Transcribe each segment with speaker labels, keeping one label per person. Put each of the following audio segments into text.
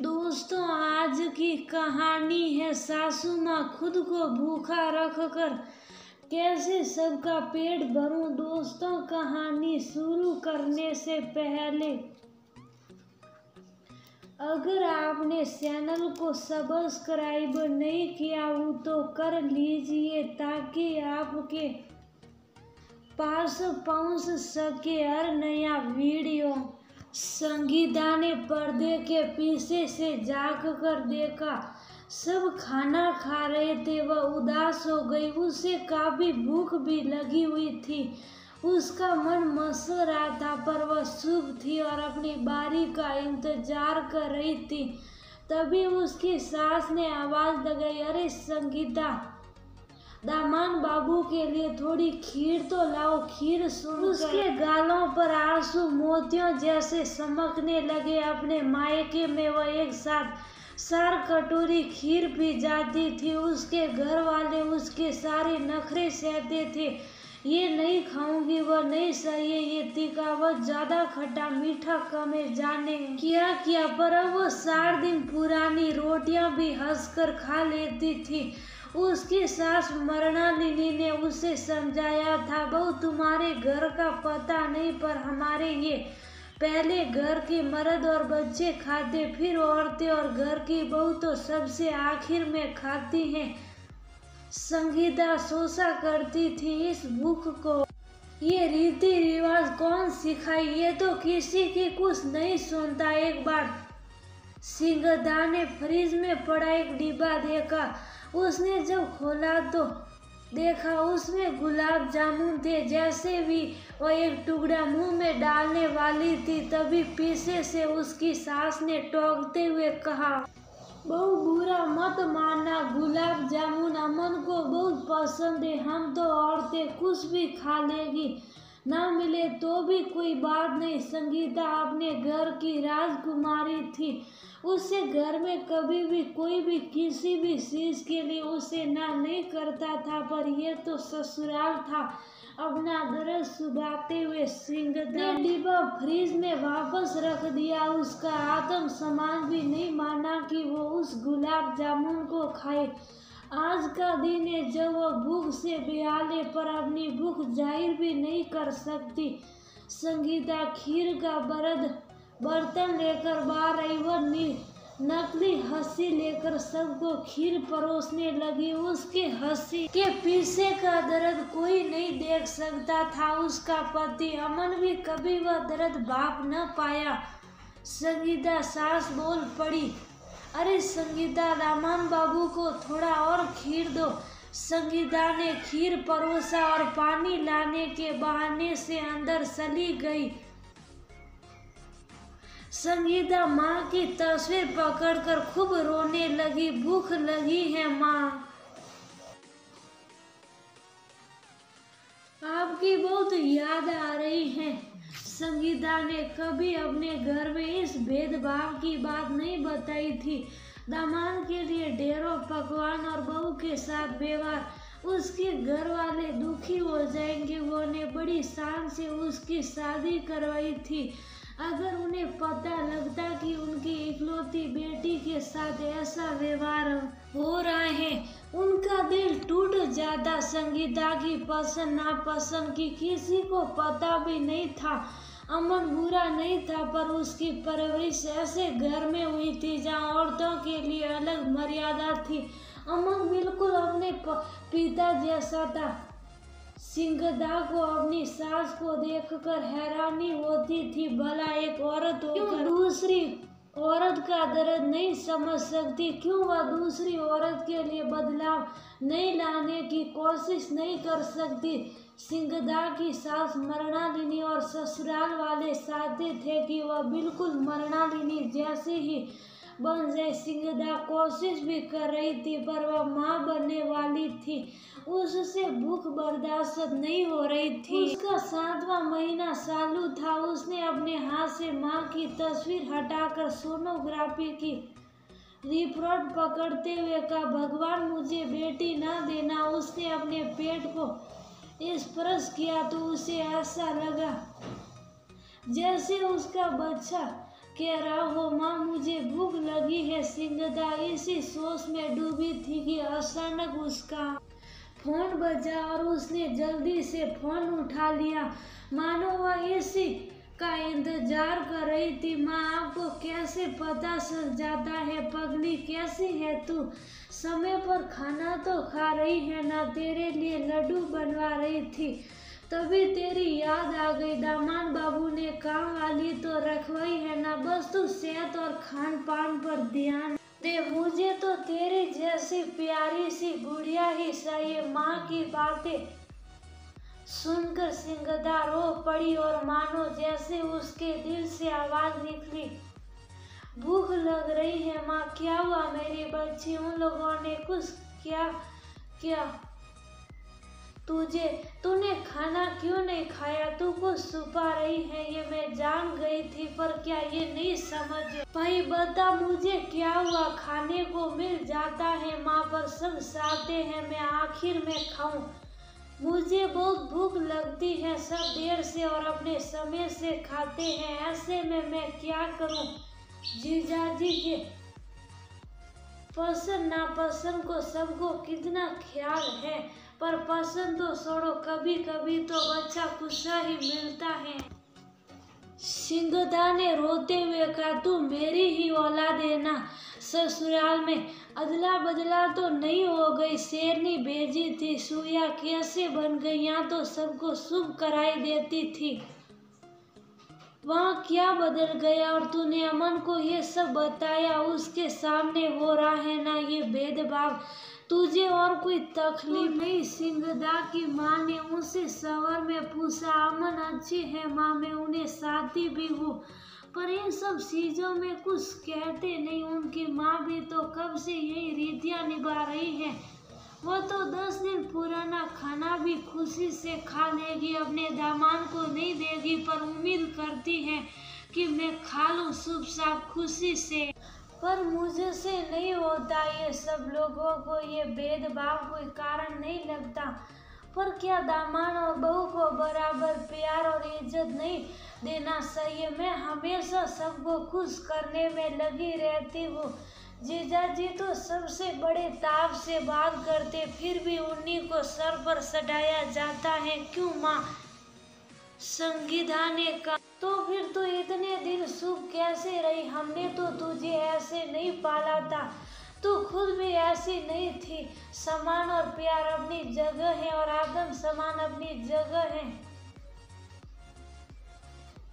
Speaker 1: दोस्तों, आज की कहानी है सासू माँ खुद को भूखा रख कर कैसे सबका पेट भरूं? दोस्तों, कहानी शुरू करने से पहले, अगर आपने चैनल को सब्सक्राइब नहीं किया हो तो कर लीजिए ताकि आपके पास पहुँच सके हर नया वीडियो। संगीता ने पर्दे के पीछे से झाँक कर देखा। सब खाना खा रहे थे, वह उदास हो गई। उसे काफ़ी भूख भी लगी हुई थी। उसका मन मस रहा था, पर वह शुभ थी और अपनी बारी का इंतज़ार कर रही थी। तभी उसकी सास ने आवाज़ लगाई, अरे संगीता दामान बाबू के लिए थोड़ी खीर तो लाओ। खीर सुन उसके गालों पर आँसू मोतियों जैसे समकने लगे अपने मायके में। वह एक साथ सार कटोरी खीर पी जाती थी। उसके घर वाले उसके सारे नखरे सहते थे। ये नहीं खाऊँगी वह नहीं सही ये तीखा वह ज़्यादा खट्टा मीठा कमे जाने क्या किया पर अब वो सार दिन पुरानी रोटियाँ भी हंसकर खा लेती थी। उसकी सास मरणालिनी ने उसे समझाया था, बहु, तुम्हारे घर का पता नहीं, पर हमारे ये पहले घर के मर्द और बच्चे खाते, फिर औरतें और घर की बहू तो सबसे आखिर में खाती हैं। संगीता सोसा करती थी इस भूख को। ये रीति रिवाज कौन सिखाई? ये तो किसी की कुछ नहीं सुनता। एक बार सिंगदा ने फ्रिज में पड़ा एक डिब्बा देखा। उसने जब खोला तो देखा उसमें गुलाब जामुन थे, जैसे भी वह एक टुकड़ा मुँह में डालने वाली थी, तभी पीछे से उसकी सास ने टोकते हुए कहा, बहु बुरा मत मानना, गुलाब जामुन अमन को बहुत पसंद है, हम तो औरतें कुछ भी खा लेगी। ना मिले तो भी कोई बात नहीं। संगीता अपने घर की राजकुमारी थी। उससे घर में कभी भी, कोई भी, किसी भी चीज़ के लिए उसे ना नहीं करता था, पर यह तो ससुराल था। अपना दर्द सुबाते हुए सिंह ने डिब्बा फ्रिज में वापस रख दिया। उसका आत्म समान भी नहीं माना कि वो उस गुलाब जामुन को खाए। आज का दिन है जब वह भूख से बेहाले पर अपनी भूख ज़ाहिर भी नहीं कर सकती। संगीता खीर का बरद बर्तन लेकर बाहर आई। वह नकली हँसी लेकर सबको खीर परोसने लगी। उसके हँसी के पीछे का दर्द कोई नहीं देख सकता था। उसका पति अमन भी कभी वह दर्द भाप न पाया। संगीता सास बोल पड़ी अरे संगीता, रामान बाबू को थोड़ा और खीर दो। संगीता ने खीर परोसा और पानी लाने के बहाने से अंदर चली गई। संगीता माँ की तस्वीर पकड़कर खूब रोने लगी, भूख लगी है माँ। आपकी बहुत याद आ रही है। संगीता ने कभी अपने घर में इस भेदभाव की बात नहीं बताई थी। दामान के लिए ढेरों पकवान और बहू के साथ व्यवहार। उसके घर वाले दुखी हो जाएँगे, वो ने बड़ी शान से उसकी शादी करवाई थी। अगर उन्हें पता लगता कि उनकी इकलौती बेटी के साथ ऐसा व्यवहार हो रहा है, उनका दिल टूट जाता संगीता की पसंद नापसंद की किसी को पता भी नहीं था। अमन बुरा नहीं था पर उसकी परवरिश ऐसे घर में हुई थी जहाँ औरतों के लिए अलग मर्यादा थी। अमन बिल्कुल अपने पिता जैसा था। सिंगदा को अपनी सास को देखकर हैरानी होती थी भला एक औरत होकर दूसरी औरत का दर्द नहीं समझ सकती। क्यों वह दूसरी औरत के लिए बदलाव नहीं लाने की कोशिश नहीं कर सकती? सिंगदा की सास मरणालिनी और ससुराल वाले चाहते थे कि वह बिल्कुल मरणालिनी जैसे ही बन जाए सिंगदा कोशिश भी कर रही थी, पर वह माँ बनने वाली थी। उससे भूख बर्दाश्त नहीं हो रही थी। उसका सातवां महीना चालू था। उसने अपने हाथ से माँ की तस्वीर हटाकर सोनोग्राफी की रिपोर्ट पकड़ते हुए कहा, भगवान, मुझे बेटी ना देना। उसने अपने पेट को स्पर्श किया तो उसे ऐसा लगा जैसे उसका बच्चा कह रहा हो, माँ, मुझे भूख लगी है, सिंगदा इसी सोच में डूबी थी कि अचानक उसका फ़ोन बजा और उसने जल्दी से फ़ोन उठा लिया। मानो वह इसी का इंतज़ार कर रही थी। माँ, आपको कैसे पता चल जाता है, पगली कैसी है तू? समय पर खाना तो खा रही है, ना तेरे लिए लड्डू बनवा रही थी। तभी तेरी याद आ गई। दामान बाबू ने काम वाली तो रखवाई है ना, बस तू सेहत और खान पान पर ध्यान दे। मुझे तो तेरी जैसी प्यारी सी गुड़िया ही चाहिए। माँ की बातें सुनकर सिंगदा रो पड़ी और मानो जैसे उसके दिल से आवाज़ निकली। भूख लग रही है माँ, क्या हुआ मेरी बच्ची? उन लोगों ने कुछ क्या क्या तुझे, तूने खाना क्यों नहीं खाया? तू कुछ छुपा रही है, ये मैं जान गई थी, पर क्या ये नहीं समझ? भाई, बता मुझे क्या हुआ? खाने को मिल जाता है, माँ पर सब चाहते हैं, मैं आखिर में खाऊं। मुझे बहुत भूख लगती है, सब देर से और अपने समय से खाते हैं, ऐसे में मैं क्या करूँ? जीजा जी के पसंद नापसंद को सबको कितना ख्याल है। पर पसंद तो छोड़ो कभी कभी तो बच्चा गुस्सा ही मिलता है। सिंगदा ने रोते हुए कहा, तू मेरी ही औला देना ससुराल में अदला बदला तो नहीं हो गई। शेरनी भेजी थी सुया कैसे बन गई? यहाँ तो सबको शुभ कराई देती थी। वहाँ क्या बदल गया? और तूने अमन को ये सब बताया, उसके सामने हो रहा है ना ये भेदभाव? तुझे और कोई तकलीफ़ नहीं सिंगदा की माँ ने उनसे सवर में पूछा अमन अच्छी है माँ मैं उन्हें साथी भी हूँ पर इन सब चीज़ों में कुछ कहते नहीं उनकी माँ भी तो कब से यही रीतियाँ निभा रही है। वो तो दस दिन पुराना खाना भी खुशी से खा लेगी अपने दामान को नहीं देगी पर उम्मीद करती है कि मैं खा लूँ साफ़ खुशी से। पर मुझे से नहीं होता। ये सब लोगों को ये भेदभाव कोई कारण नहीं लगता। पर क्या दामान और बहू को बराबर प्यार और इज़्ज़त नहीं देना चाहिए मैं हमेशा सबको खुश करने में लगी रहती हूँ। जीजा जी तो सबसे बड़े ताप से बात करते, फिर भी उन्हीं को सर पर सटाया जाता है। क्यों माँ? संगीता ने कहा तो फिर तो इतने दिन सुख कैसे रही? हमने तो तुझे ऐसे नहीं पाला था तू खुद भी ऐसी नहीं थी। समान और प्यार अपनी जगह है और आदम समान अपनी जगह है।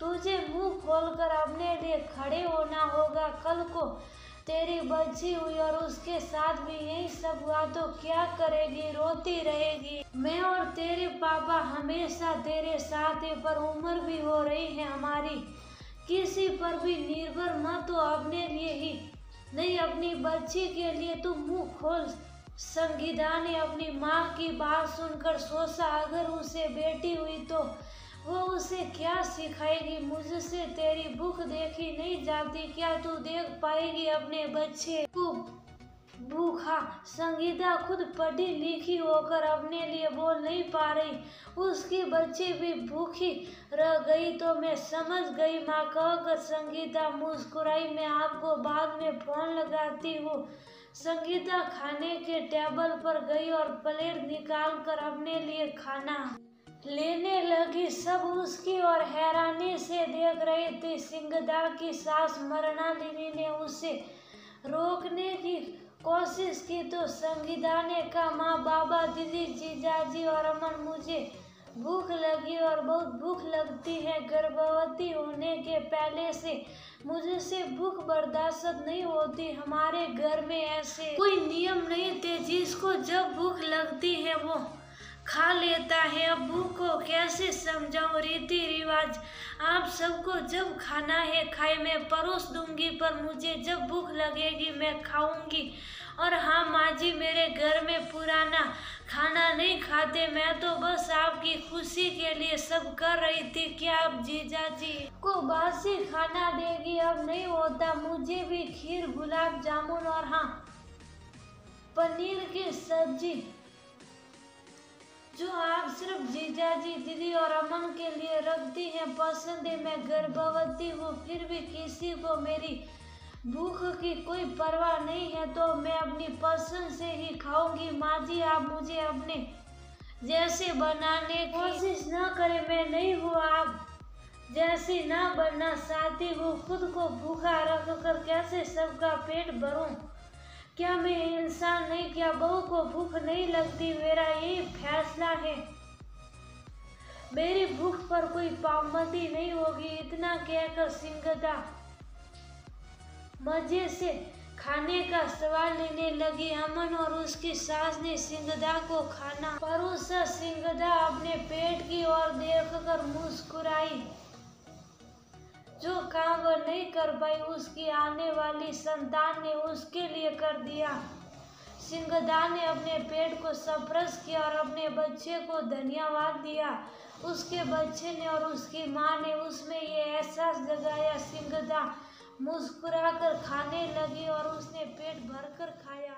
Speaker 1: तुझे मुँह खोलकर अपने लिए खड़े होना होगा कल को। तेरी बच्ची हुई और उसके साथ भी यही सब हुआ तो क्या करेगी? रोती रहेगी। मैं और तेरे पापा हमेशा तेरे साथ है, पर उम्र भी हो रही है हमारी। किसी पर भी निर्भर मत तो अपने लिए ही। नहीं, अपनी बच्ची के लिए तू मुँह खोल। संगीता ने अपनी माँ की बात सुनकर सोचा, अगर उसे बेटी हुई तो वो उसे क्या सिखाएगी? मुझसे तेरी भूख देखी नहीं जाती। क्या तू देख पाएगी अपने बच्चे को? भूखा संगीता खुद पढ़ी लिखी होकर अपने लिए बोल नहीं पा रही। उसकी बच्ची भी भूखी रह गई तो मैं समझ गई। माँ कहकर संगीता मुस्कुराई। मैं आपको बाद में फ़ोन लगाती हूँ। संगीता खाने के टेबल पर गई और प्लेट निकाल कर अपने लिए खाना लेने लगी सब उसकी और हैरानी से देख रही थी सिंगदा की सास मरणालिनी ने उसे रोकने की कोशिश की तो संगीदा ने कहा, माँ, बाबा, दीदी, जीजाजी और अमन, मुझे भूख लगी और बहुत भूख लगती है। गर्भवती होने के पहले से मुझे से भूख बर्दाश्त नहीं होती। हमारे घर में ऐसे कोई नियम नहीं थे जिसको जब भूख लगती है वो खा लेता है। अबू को कैसे समझाऊं रीति रिवाज? आप सबको जब खाना है खाए मैं परोस दूँगी, पर मुझे जब भूख लगेगी मैं खाऊँगी। और हाँ माँ जी, मेरे घर में पुराना खाना नहीं खाते। मैं तो बस आपकी खुशी के लिए सब कर रही थी। क्या आप जीजा जी को बासी खाना देगी? अब नहीं होता। मुझे भी खीर, गुलाब जामुन और हाँ पनीर की सब्ज़ी जो आप सिर्फ़ जीजा जी, दीदी और अमन के लिए रखती हैं, पसंद है, मैं गर्भवती हूँ, फिर भी किसी को मेरी भूख की कोई परवाह नहीं है तो मैं अपनी पसंद से ही खाऊँगी। माँ जी आप मुझे अपने जैसे बनाने की कोशिश न करें, मैं नहीं हूँ आप जैसी ना बनना चाहती हूँ। खुद को भूखा रख कर कैसे सबका पेट भरूं? क्या मैं इंसान नहीं, क्या बहू को भूख नहीं लगती? मेरा यही फैसला है। मेरी भूख पर कोई पाबंदी नहीं होगी, इतना कहकर सिंगदा मज़े से खाने का सवाल लेने लगी अमन और उसकी सास ने सिंगदा को खाना। परोसा सिंगदा अपने पेट की ओर देखकर मुस्कुराई। जो काम वह नहीं कर पाई, उसकी आने वाली संतान ने उसके लिए कर दिया। सिंगदा ने अपने पेट को सप्रस किया और अपने बच्चे को धन्यवाद दिया। उसके बच्चे ने और उसकी माँ ने उसमें ये एहसास जगाया। सिंगदा मुस्कुराकर खाने लगी और उसने पेट भरकर खाया।